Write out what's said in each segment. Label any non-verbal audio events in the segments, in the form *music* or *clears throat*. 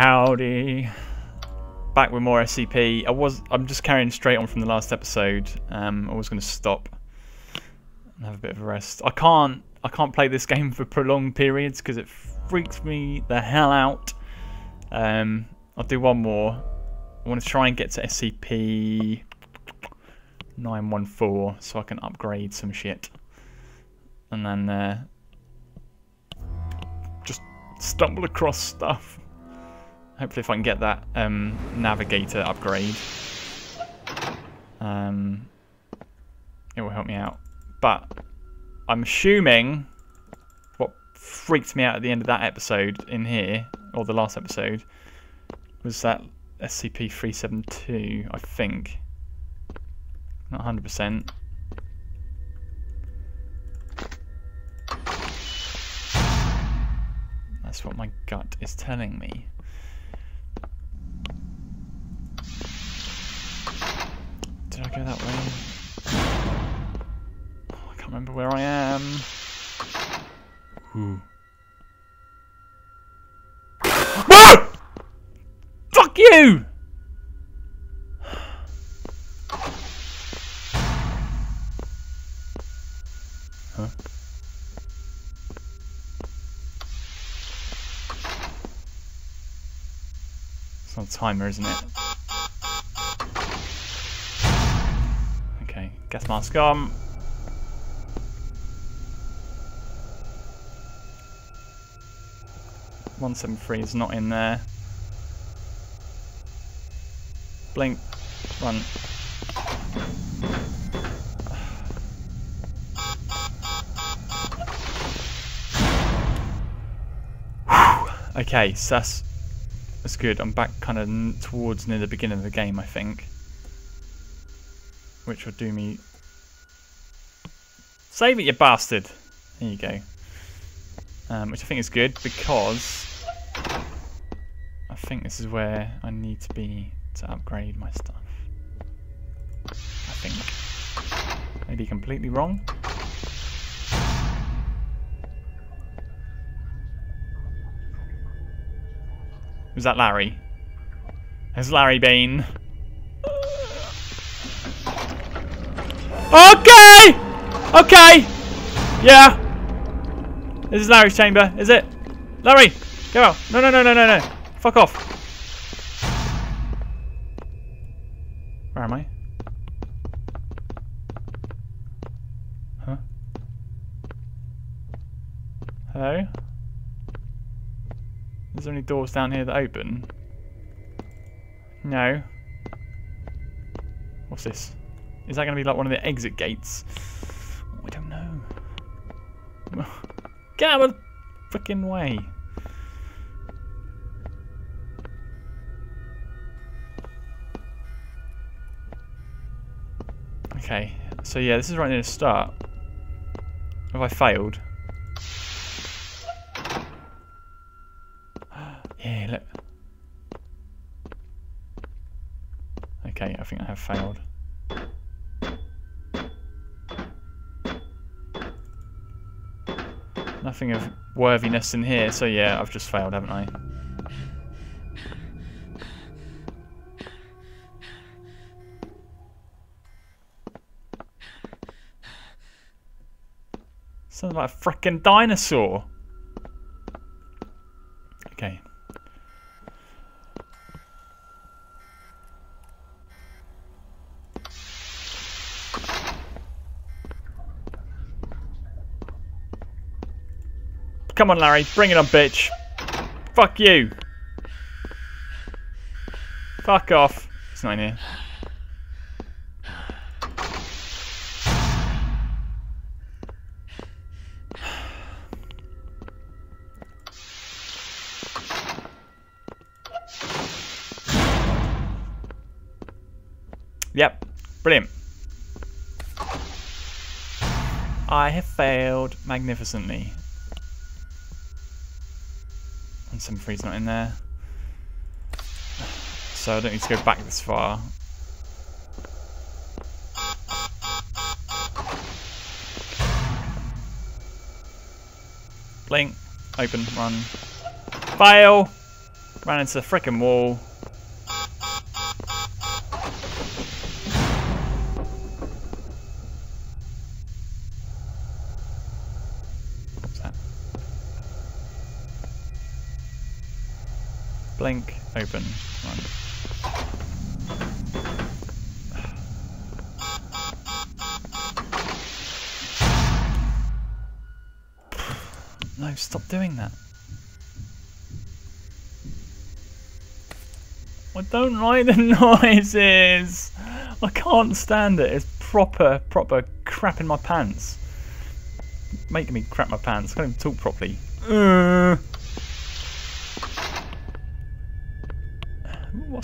Howdy. Back with more SCP. I was I'm just carrying straight on from the last episode. Um, I was going to stop and have a bit of a rest. I can't I can't play this *laughs* game for prolonged periods because it freaks me the hell out. Um, I'll do one more. I want to try and get to SCP 914 so I can upgrade some shit. And then uh, just stumble across stuff. Hopefully if I can get that um, navigator upgrade. Um, it will help me out. But I'm assuming what freaked me out at the end of that episode in here, or the last episode, was that SCP-372, I think. Not 100%. That's what my gut is telling me. Did I go that way? Oh, I can't remember where I am. Ooh. Fuck you! Huh? It's on timer, isn't it? Mask on. One seven three is not in uh, there. Blink, run. okay, so that's that's good. I'm back kind of towards near the beginning of the game, I think, which will do me. Save it, you bastard! There you go. Um, which I think is good because I think this is where I need to be to upgrade my stuff. I think. Maybe completely wrong. Was that Larry? Has Larry been? Okay! Okay! Yeah! This is Larry's chamber, is it? Larry! Go out! No, no, no, no, no, no! Fuck off! Where am I? Huh? Hello? Is there any doors down here that open? No. What's this? Is that going to be like one of the exit gates? Get out of the freaking way. Okay, so yeah, this is right near the start. Have I failed? *gasps* yeah, look. Okay, I think I have failed. Nothing of worthiness in here, so yeah, I've just failed, haven't I? Sounds like a freaking dinosaur. Okay. Come on, Larry. Bring it on, bitch. Fuck you. Fuck off. It's not in here. Yep. Brilliant. I have failed magnificently. And some free's not in there. So I don't need to go back this far. Blink, open, run. Fail! Ran into the frickin' wall. Blink, open. No, stop doing that. I don't like the *laughs* noises. I can't stand it. It's proper, proper crap in my pants. Making me crap my pants. I can't even talk properly. Uh.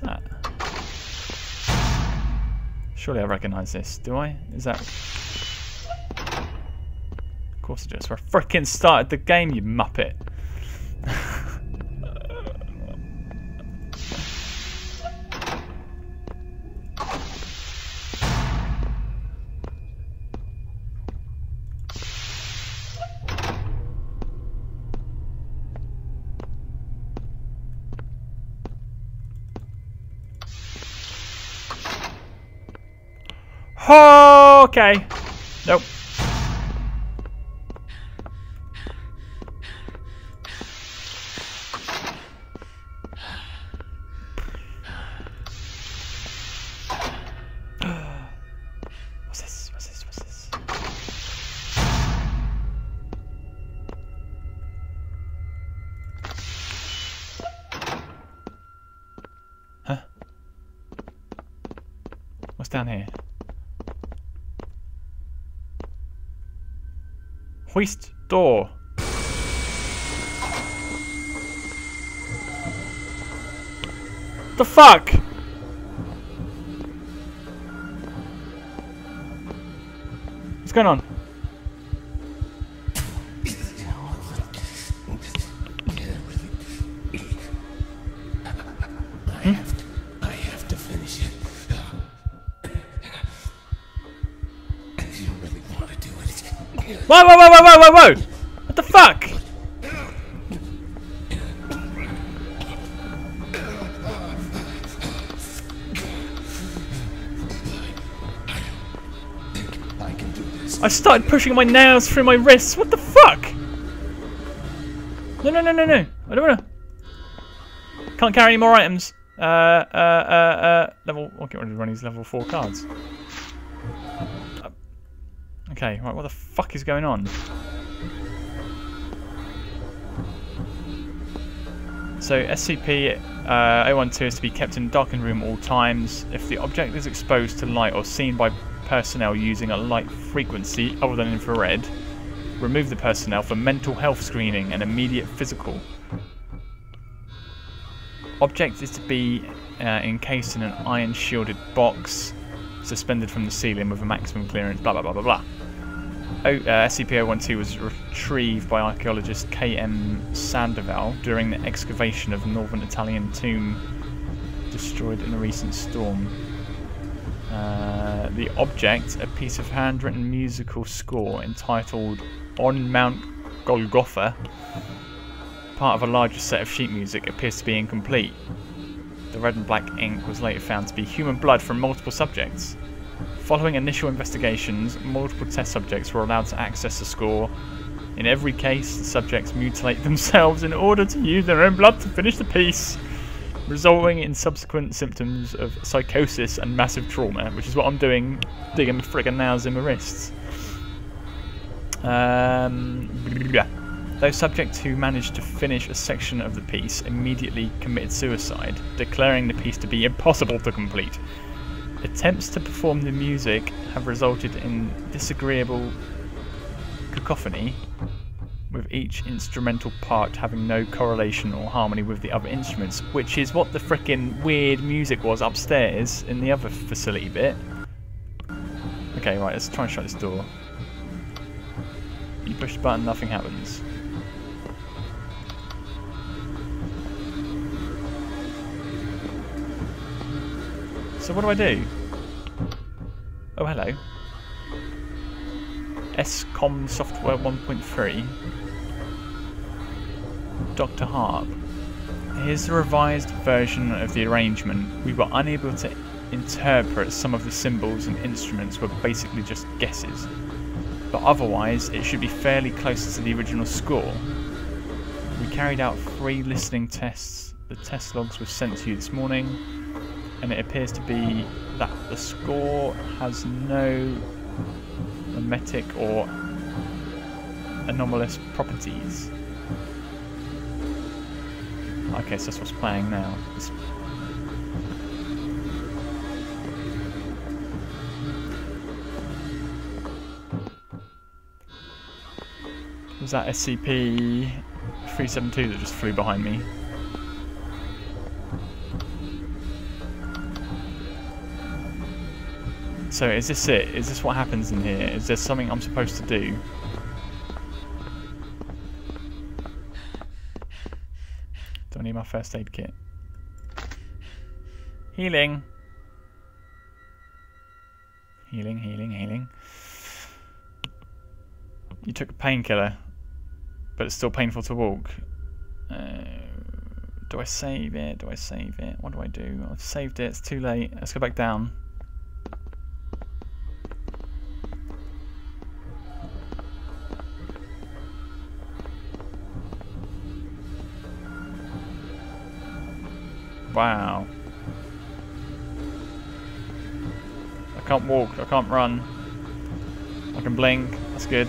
That? Surely I recognise this. Do I? Is that? Of course I just. I freaking started the game, you muppet. Oh, okay. Nope. What's this? What's this? What's this? What's down here? Hoist door. The fuck? What's going on? What the fuck? I started pushing my nails through my wrists. What the fuck? No, no, no, no, no. I don't wanna. Can't carry any more items. Uh, uh, uh, uh, level. I'll get rid of these level 4 cards. Uh, Okay, right, what the fuck is going on? So SCP uh, 012 is to be kept in darkened room at all times. If the object is exposed to light or seen by personnel using a light frequency other than infrared, remove the personnel for mental health screening and immediate physical. Object is to be uh, encased in an iron shielded box suspended from the ceiling with a maximum clearance, blah blah blah blah blah. Uh, SCP-012 was retrieved by archaeologist K.M. Sandoval during the excavation of a northern Italian tomb destroyed in a recent storm. Uh, the object, a piece of handwritten musical score entitled On Mount Golgotha, part of a larger set of sheet music, appears to be incomplete. The red and black ink was later found to be human blood from multiple subjects. Following initial investigations, multiple test subjects were allowed to access the score. In every case, the subjects mutilate *laughs* themselves in order to use their own blood to finish the piece, resulting in subsequent symptoms of psychosis and massive trauma, which is what I'm doing, digging friggin' nails in my wrists. Um. *clears throat* Those subjects who managed to finish a section of the piece immediately committed suicide, declaring the piece to be impossible to complete. Attempts to perform the music have resulted in disagreeable cacophony, with each instrumental part having no correlation or harmony with the other instruments, which is what the frickin' weird music was upstairs in the other facility bit. Okay, right, let's try and shut this door. You push the button, nothing happens. So what do I do? Oh, hello. SCOM software 1.3. Dr. Harp. Here's the revised version of the arrangement. We were unable to interpret some of the symbols and instruments were basically just guesses. But otherwise, it should be fairly close to the original score. We carried out three listening tests. The test logs were sent to you this morning, and it appears to be that the score has no mimetic or anomalous properties. Okay, so that's what's playing now. It's was that SCP-372 that just flew behind me? So is this it? Is this what happens in here? Is there something I'm supposed to do? Do I need my first aid kit? Healing. Healing, healing, healing. You took a painkiller, but it's still painful to walk. Uh, do I save it? Do I save it? What do I do? I've saved it. It's too late. Let's go back down. Wow. I can't walk, I can't run. I can blink, that's good.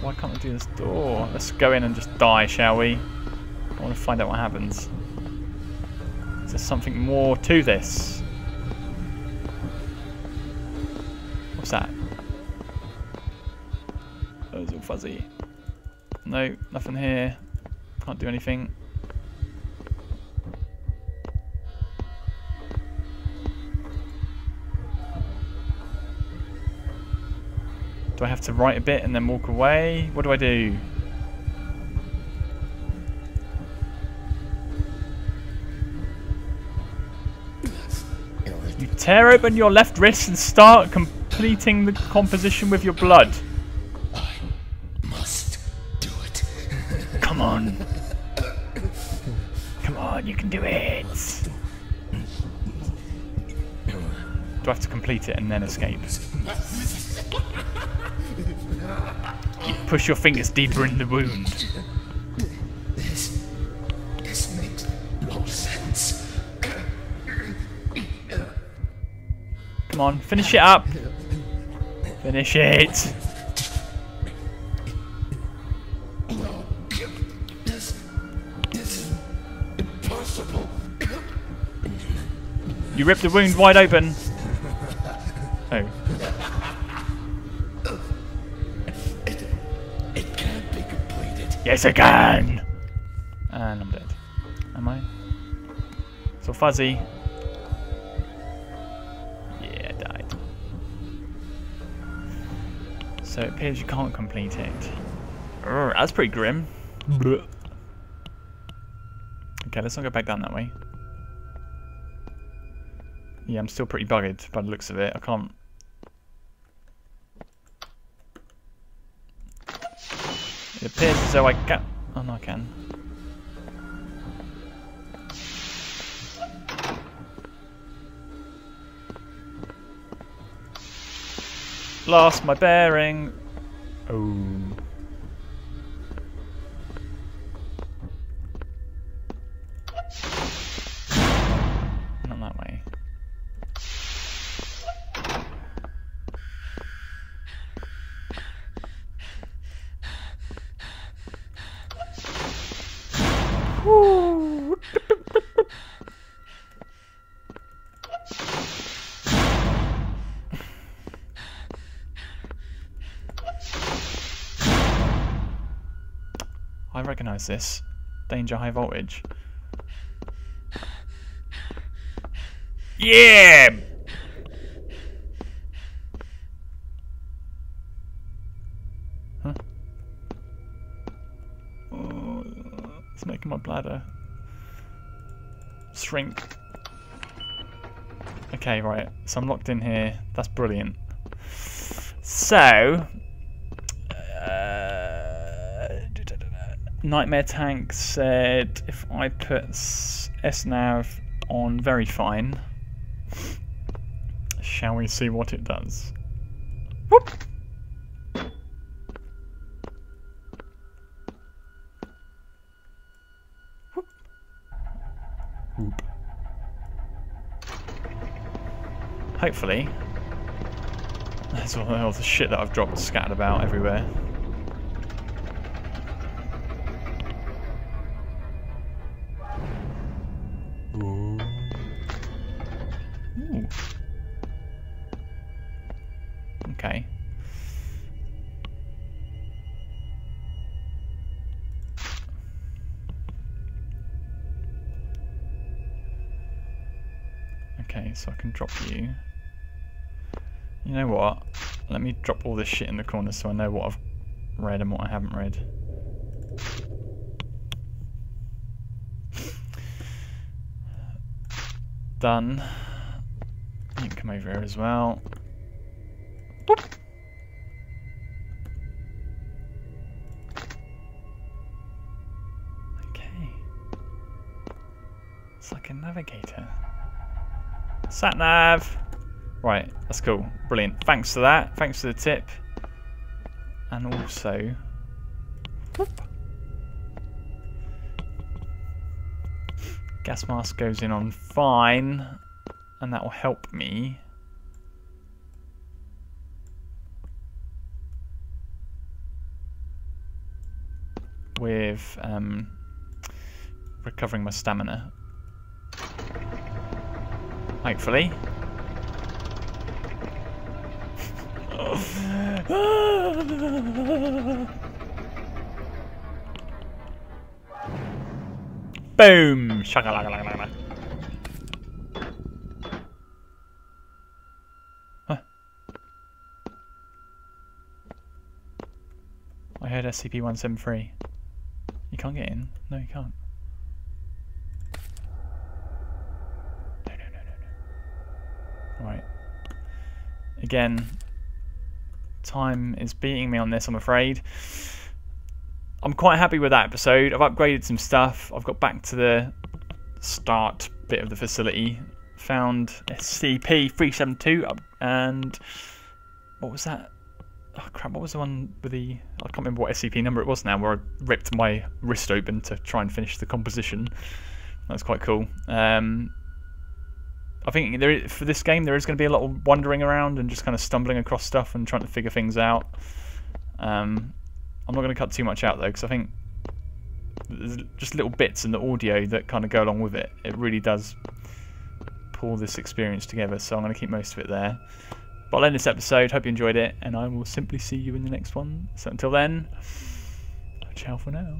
Why can't we do this door? Let's go in and just die, shall we? I want to find out what happens. Is there something more to this? What's that? Fuzzy. No, nothing here. Can't do anything. Do I have to write a bit and then walk away? What do I do? You tear open your left wrist and start completing the composition with your blood. Come on. Come on, you can do it. Do I have to complete it and then escape? You push your fingers deeper in the wound. This. This makes no sense. Come on, finish it up. Finish it. You ripped the wound wide open. *laughs* Oh. It. It can't be completed. Yes, I can. And I'm dead. Am I? So fuzzy. Yeah, I died. So it appears you can't complete it. Urgh, that's pretty grim. Blech. Okay, let's not go back down that way. Yeah, I'm still pretty buggered by the looks of it. I can't. It appears as though I can. Oh no, I can. Lost my bearing. Oh. I recognise this. Danger high voltage. Yeah! Huh? Oh, it's making my bladder shrink. Okay, right. So I'm locked in here. That's brilliant. So, Nightmare Tank said if I put SNAV on very fine, shall we see what it does? Whoop. Whoop. Whoop. Hopefully, that's all the shit that I've dropped scattered about everywhere. Okay, so I can drop you. You know what? Let me drop all this shit in the corner so I know what I've read and what I haven't read. *sighs* Done. You can come over here as well. Boop. Okay. It's like a navigator. Sat nav. Right, that's cool. Brilliant. Thanks for that. Thanks for the tip. And also. Whoop. Gas mask goes in on fine, and that will help me. With um, recovering my stamina. Hopefully. Boom! Huh. I heard SCP-173. You can't get in? No, you can't. No, no, no, no, no. Alright. Again, time is beating me on this, I'm afraid. I'm quite happy with that episode. I've upgraded some stuff. I've got back to the start bit of the facility. Found SCP-372 and what was that? Oh crap, what was the one with the... I can't remember what SCP number it was now where I ripped my wrist open to try and finish the composition. That's quite cool. Um, I think for this game there is going to be a lot of wandering around and just kind of stumbling across stuff and trying to figure things out. Um, I'm not going to cut too much out though because I think there's just little bits in the audio that kind of go along with it. It really does pull this experience together, so I'm going to keep most of it there. But I'll end this episode. Hope you enjoyed it, and I will simply see you in the next one. So until then, ciao for now.